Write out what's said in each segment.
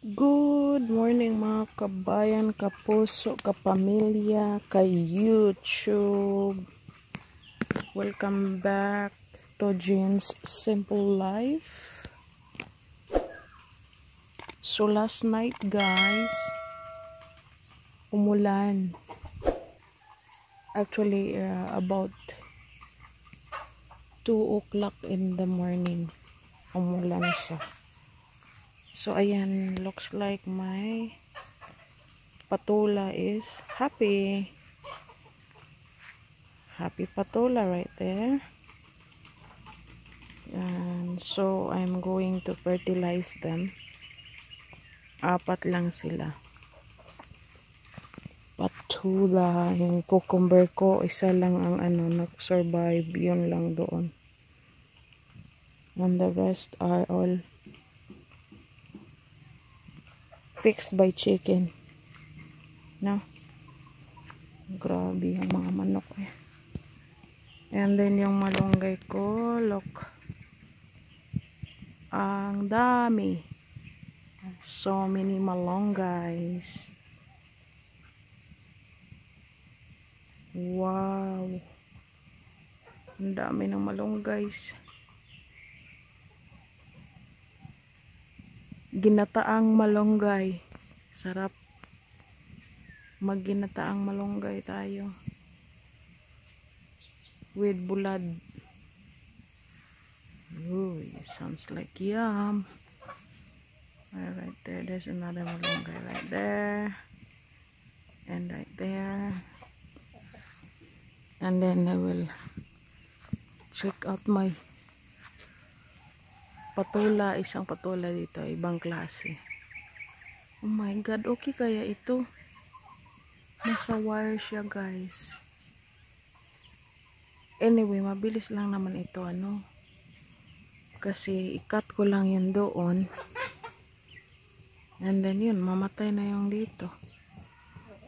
Good morning mga kabayan, kapuso, kapamilya, kay YouTube. Welcome back to Jean's Simple Life. So last night guys, umulan. Actually uh, about 2 o'clock in the morning, umulan siya. So, ayan, looks like my patula is happy. Happy patula right there. And so, I'm going to fertilize them. Apat lang sila. Patula. Yung cucumber ko, isa lang ang ano, nag-survive. Yun lang doon. And the rest are all fixed by chicken. No? Grabe yung mga manok eh. And then yung malunggay ko, look. Ang dami. So many malunggays. Wow. Ang dami ng malunggays. Ginataang malunggay sarap. Magginataang malunggay tayo. With bulad Ooh, sounds like yum. Right there. There's another malunggay right there. And right there. And then I will check out my patula, isang patula dito, ibang klase. Oh my god, okay kaya ito? Nasa wire siya, guys. Anyway, mabilis lang naman ito, ano? Kasi, ikat ko lang yun doon. And then yun, mamatay na yung dito.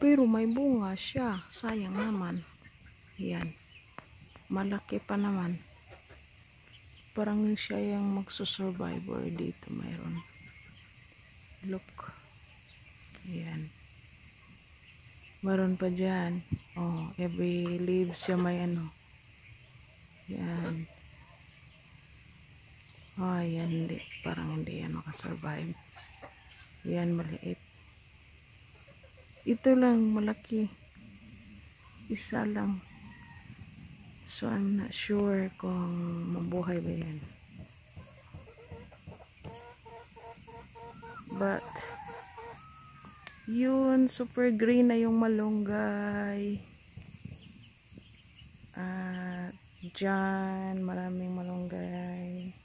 Pero may bunga siya. Sayang naman. Yan. Malaki pa naman parang siya yung magsusurvivor dito mayroon. Look. Yan mayroon pa dyan. Oh every leaves siya may ano. Yan oh yan hindi. Parang hindi yan makasurvive. Yan maliit. Ito lang malaki. Isa lang So, I'm not sure kung mabuhay ba yan. But, yun, super green na yung malunggay. At, dyan, maraming malunggay.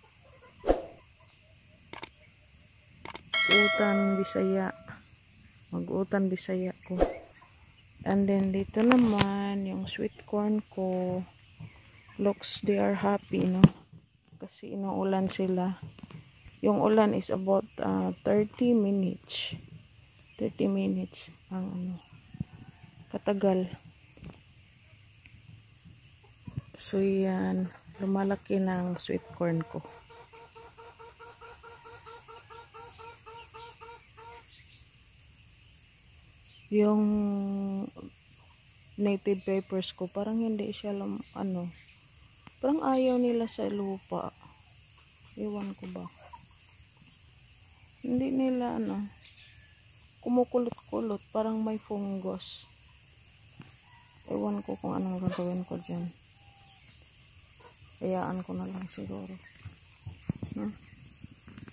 Utan, bisaya. Mag-utan, bisaya ko. And then, dito naman, yung sweet corn ko looks they are happy no? Kasi inuulan sila. Yung ulan is about uh, 30 minutes. 30 minutes ang ano katagal. So yan. Lumalaki ng sweet corn ko. Yung native peppers ko parang hindi siya ano Parang ayaw nila sa lupa. Iwan ko ba. Hindi nila ano. Kumukulot-kulot. Parang may fungus. Iwan ko kung anong gagawin ko dyan. Hayaan ko na lang siguro. Hmm?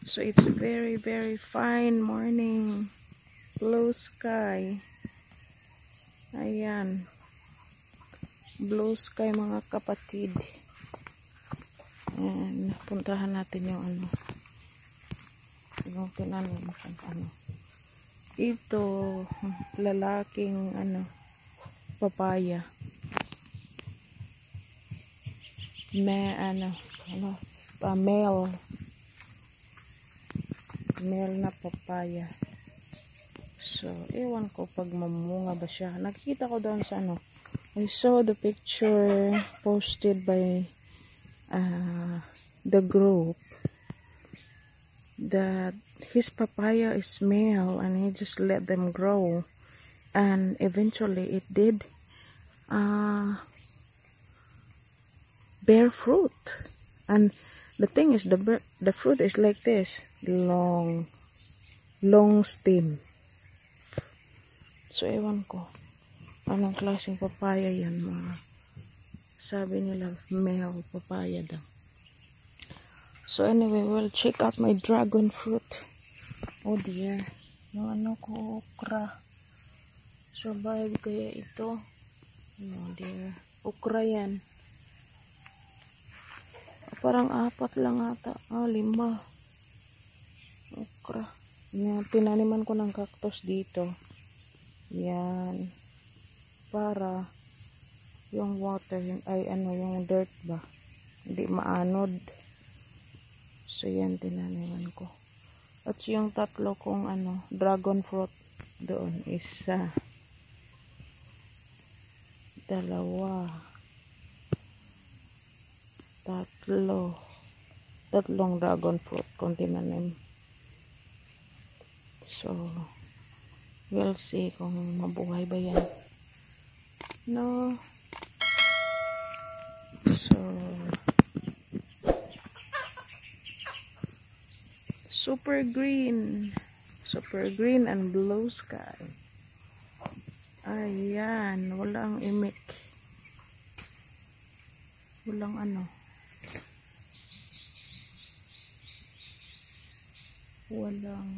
So it's very very fine morning. Blue sky. Ayan. Blue sky mga kapatid. Ayan, puntahan natin yung ano. Yung tinanong kung ano. Ito, lalaking ano, papaya. May ano, ano, uh, male. Male na papaya. So, ewan ko pag mamunga ba siya. Nakikita ko doon sa ano. I saw the picture posted by uh, the group that his papaya is male and he just let them grow. And eventually it did uh, bear fruit. And the thing is the the fruit is like this long long stem. So ewan ko anong klaseng papaya yan mga sabi nila male papaya daw so anyway we'll check out my dragon fruit. Oh dear. Yung ano ko okra. Survive kaya ito? Oh dear. Okra yan. Parang apat lang ata. Ah lima. Okra. Yan tinaniman ko ng cactus dito. Yan. Para yung water ay ano yung dirt ba? Hindi maanod. So yan tinaniman ko. At yung tatlo kong ano dragon fruit doon isa dalawa. Tatlo. Tatlong dragon fruit kung tinanim. So we'll see kung mabuhay ba yan. No super green. Super green and blue sky. Ayan walang imik. Walang ano. Walang.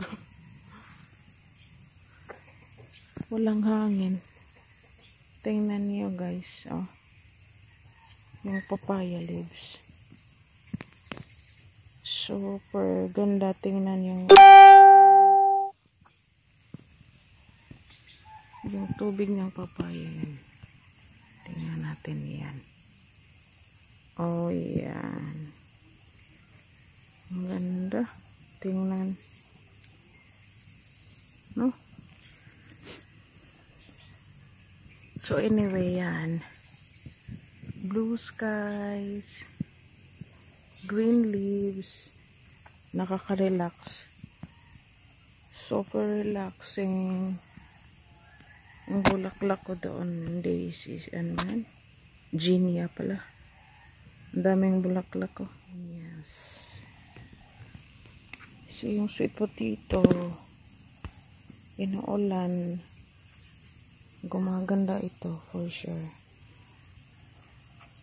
Walang hangin. Tingnan niyo guys oh yung papaya leaves super ganda tingnan yung yung tubig ng papaya yan tingnan natin yan oh yan ang ganda. Tingnan. No? So anyway, yan. Blue skies. Green leaves. Nakaka-relax. Super relaxing. Ang bulaklak ko doon. Daisies. Ano man? Genia pala. Ang daming bulaklak ko. Yes. So, yung sweet potato, inuulan, gumaganda ito for sure.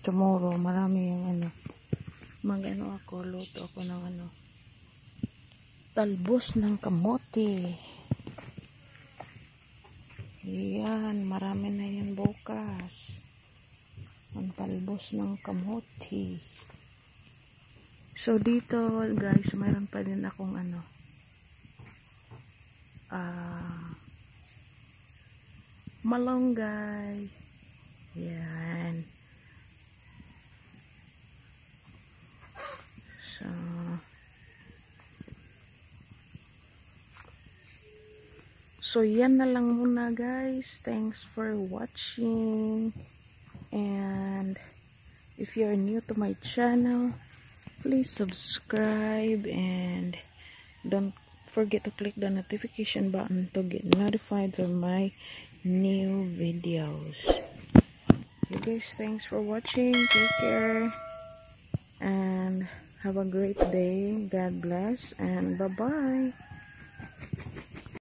Tomorrow, marami yung ano, mag-ano ako, luto ako ng ano, talbos ng kamote. Yan, marami na yan bukas. Ang talbos ng kamote. So, dito, guys, mayroon pa din akong ano, ah, uh, malunggay. Yan. So, so yan na lang muna guys. Thanks for watching. And if you're new to my channel, please subscribe and don't forget to click the notification button to get notified for my new videos okay guys thanks for watching take care and have a great day. God bless and bye bye